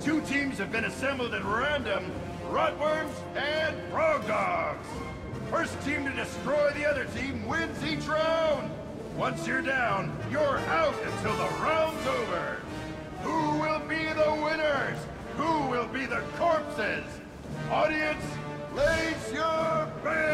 Two teams have been assembled at random, Rotworms and Frog Dogs. First team to destroy the other team wins each round. Once you're down, you're out until the round's over. Who will be the winners? Who will be the corpses? Audience, place your bets!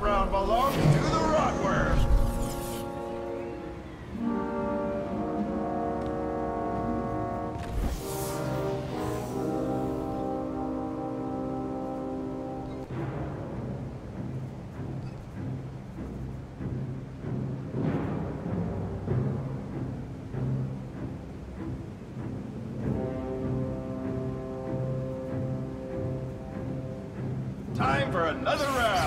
Belongs to the. Time for another round.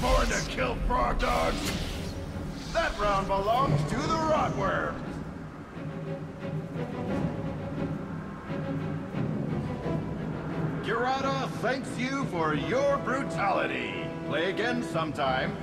Born to kill frog dogs. That round belongs to the rotworm. Girada thanks you for your brutality. Play again sometime.